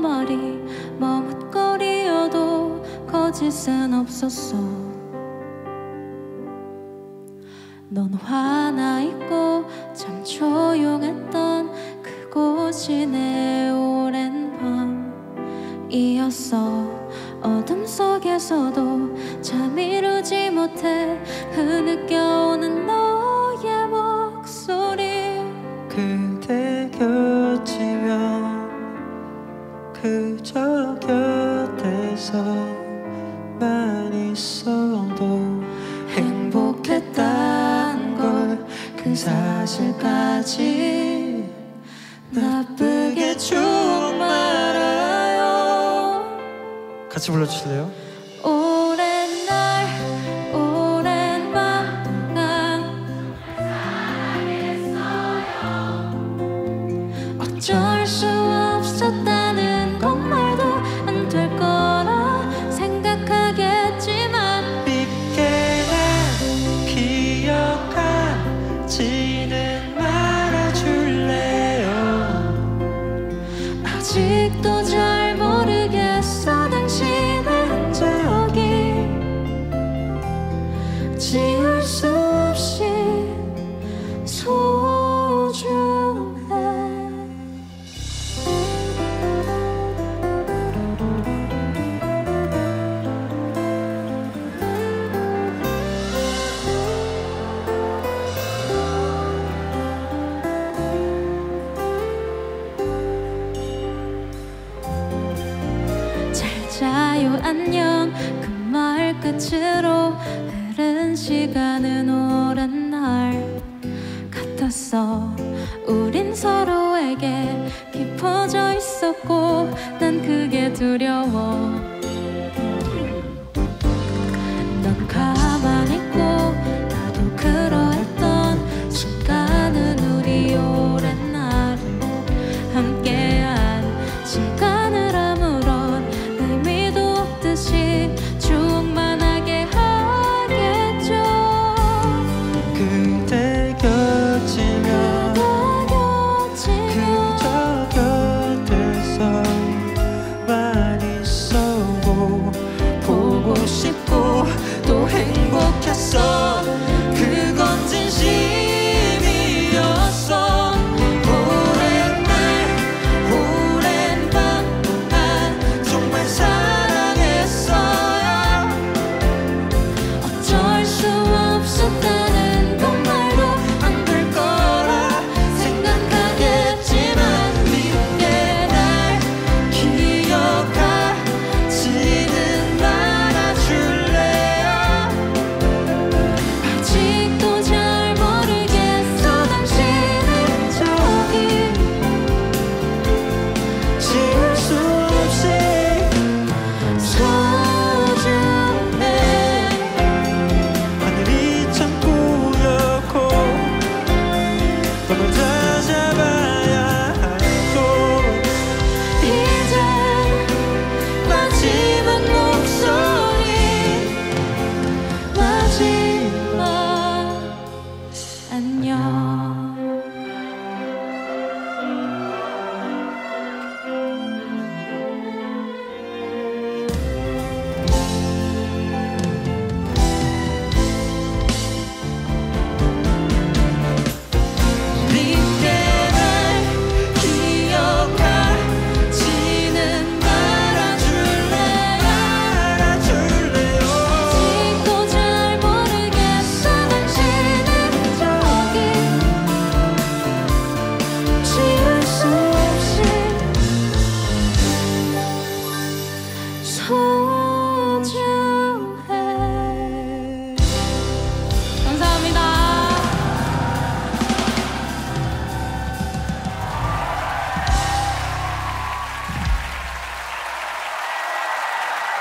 말이 머뭇거리어도 거짓은 없었어. 넌 화나 있고 참 조용했던 그곳이 내 오랜 밤이었어. 어둠 속에서도 잠 이루지 못해 흐느껴오는 너 있어 많이 있어도 행복했단 걸 그 사실까지 나쁘게 쭉 말아요 같이 불러주실래요? 오랜 날 오랜 밤 난 사랑했어요 어쩔 수 とじゃ 안녕 그말 끝으로 흐른 시간은 오랜 날 같았어.